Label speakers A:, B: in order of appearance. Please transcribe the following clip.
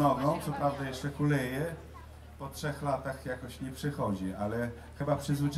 A: nogą, co prawda jeszcze kuleje, po trzech latach jakoś nie przychodzi, ale chyba przyzwyczaiłem